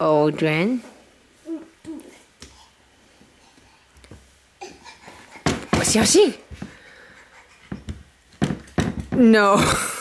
Aldrin. Yoshi? No.